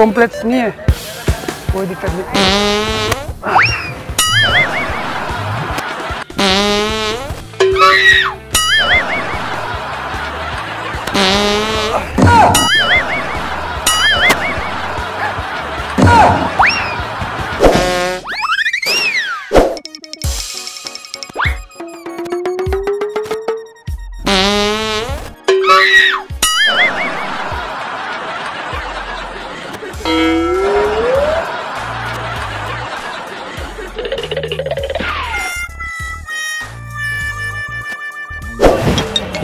Complex नहीं है कोई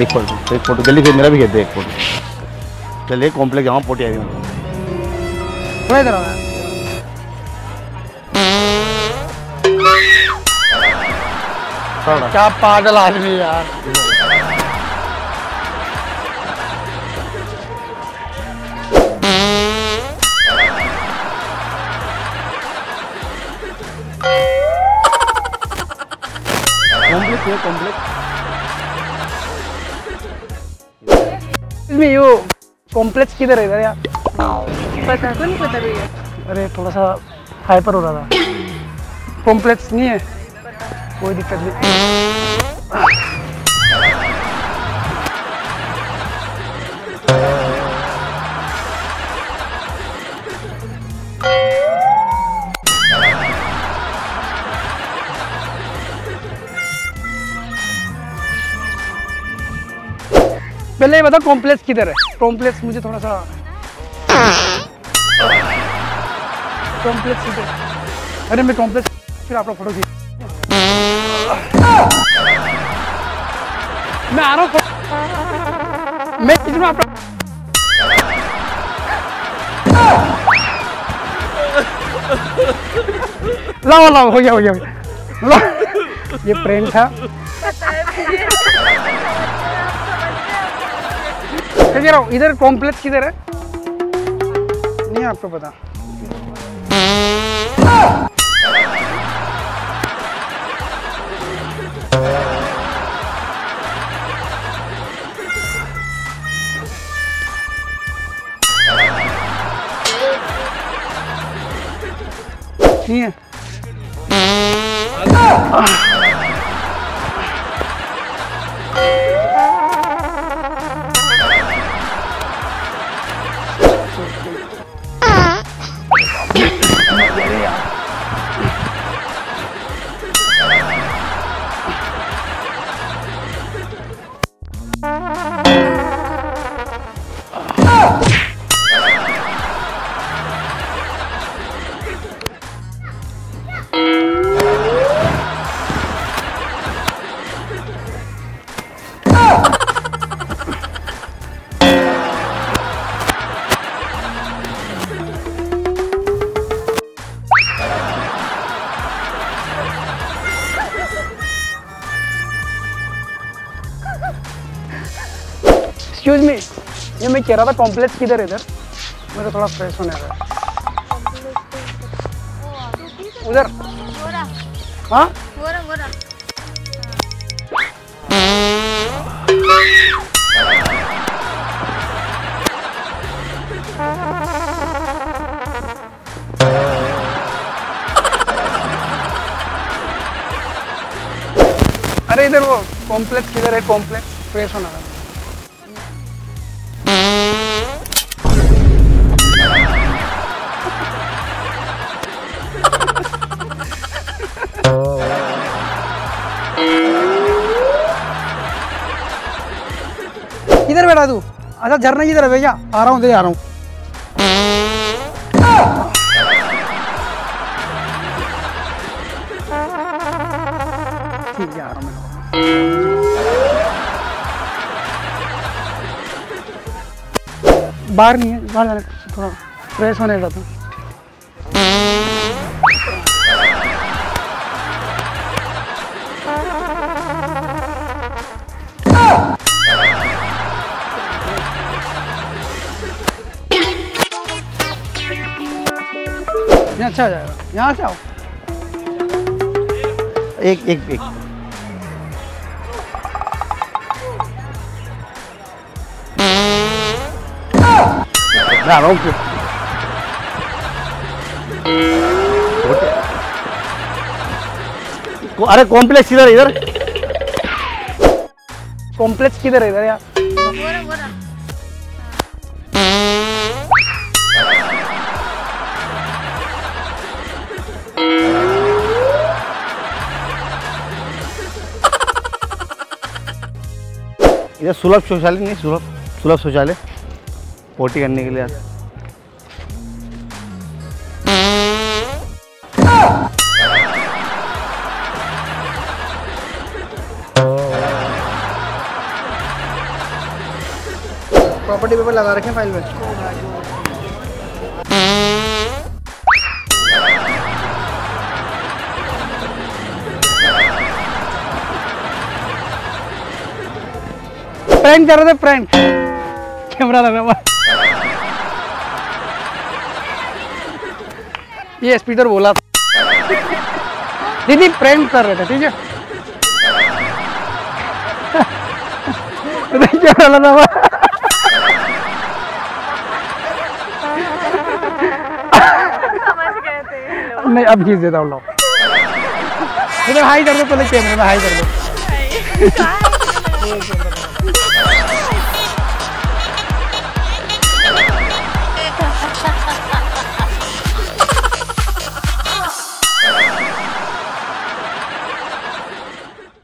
एक फ़ोटो एक फ़ोटो। जल्दी से मेरा भी दे एक फ़ोटो। चलिए कॉम्प्लेक्स जाऊँ पोटी आ गई इधर क्या पागल आदमी यार। कॉम्प्लेक्स है कॉम्प्लेक्स इसमें यो कॉम्प्लेक्स किधर है यार? पता तो नहीं पता भैया अरे थोड़ा सा हाइपर हो रहा था। कॉम्प्लेक्स नहीं है। कोई दिक्कत नहीं। पहले ये बता कॉम्प्लेक्स किधर है? कॉम्प्लेक्स मुझे थोड़ा सा कॉम्प्लेक्स अरे, मैं कॉम्प्लेक्स फिर आपका फ़ोटो खींच मैं आ रहा हूँ मैं खींच रहा हूँ लाओ लाओ, हो हो गया हो गया। ये प्रेम था। मैं कह रहा हूँ इधर कॉम्प्लेक्स किधर है नहीं आपको पता नहीं है एक्सक्यूज मी ये मैं कह रहा था कॉम्प्लेक्स किधर है इधर? मेरा थोड़ा फ्रेश होने का उधर। हाँ? अरे इधर वो कॉम्प्लेक्स किधर है? कॉम्प्लेक्स फ्रेश होना था इधर बैठा तू। अच्छा झरना किधर है भैया आ रहा हूँ दे आ रहा हूँ। है हूँ बाहर नहीं है, बाहर जाने थोड़ा फ्रेश होने का था। यहाँ अच्छा जाएगा। यहाँ से आओ। एक एक एक। को- अरे कॉम्प्लेक्स इधर इधर। कॉम्प्लेक्स किधर है इधर यार? इधर सुलभ शौचालय नहीं सुलभ सुलभ शौचालय। पोटी करने के लिए आता प्रॉपर्टी पेपर लगा रखे फ़ाइल में? प्रैंक कर रहे थे प्रैंक कैमरा लगा हुआ ये स्पीकर बोला था दीदी प्रैंक कर रहे थे ठीक है लगा नहीं अब खींच देता हूँ लो इधर हाई कर दो पहले कैमरे में हाई कर दो